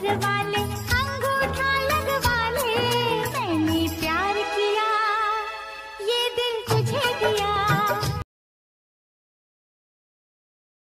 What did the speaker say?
घर वाले